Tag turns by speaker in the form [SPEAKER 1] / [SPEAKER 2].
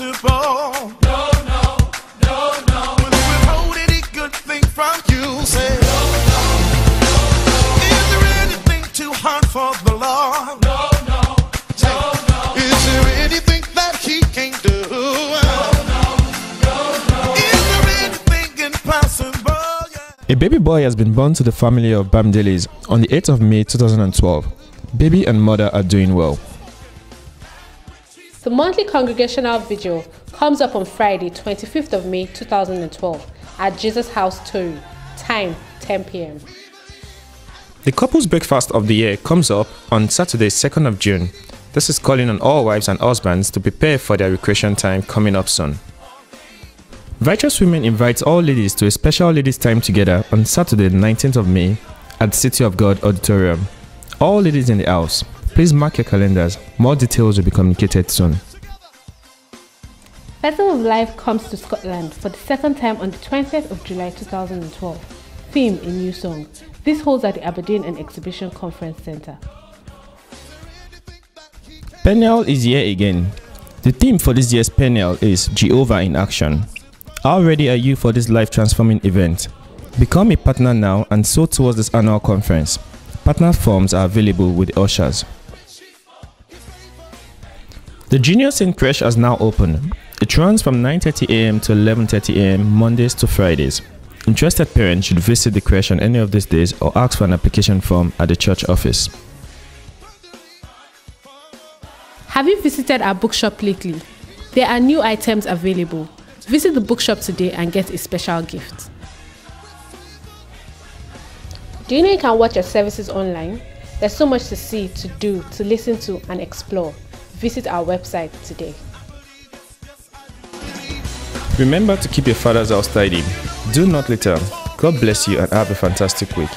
[SPEAKER 1] impossible. No, no, no, no. Will he withhold any good thing from you? Say, no, no, no, no. Is there anything too hard for the Lord? No, no, no, no. Is there anything that he can't do? No, no, no, no. Is there anything impossible? Yeah.
[SPEAKER 2] A baby boy has been born to the family of Bamdelis on the 8th of May 2012. Baby and mother are doing well.
[SPEAKER 3] The monthly congregational vigil comes up on Friday, 25th of May 2012 at Jesus House 2, Time 10 p.m.
[SPEAKER 2] The couple's breakfast of the year comes up on Saturday, 2nd of June. This is calling on all wives and husbands to prepare for their recreation time coming up soon. Righteous Women invites all ladies to a special ladies' time together on Saturday, 19th of May at City of God Auditorium. All ladies in the house, please mark your calendars. More details will be communicated soon.
[SPEAKER 3] Festival of Life comes to Scotland for the second time on the 20th of July 2012. Theme A New Song. This holds at the Aberdeen and Exhibition Conference Centre.
[SPEAKER 2] Peniel is here again. The theme for this year's Peniel is Jehovah in Action. How ready are you for this life transforming event? Become a partner now and so towards this annual conference. Partner forms are available with the ushers. The Junior St. Creche has now opened. It runs from 9:30 a.m. to 11:30 a.m. Mondays to Fridays. Interested parents should visit the creche on any of these days or ask for an application form at the church office.
[SPEAKER 3] Have you visited our bookshop lately? There are new items available. Visit the bookshop today and get a special gift. Do you know you can watch your services online? There's so much to see, to do, to listen to, and explore. Visit our website today.
[SPEAKER 2] Remember to keep your father's house tidy. Do not litter. God bless you and have a fantastic week.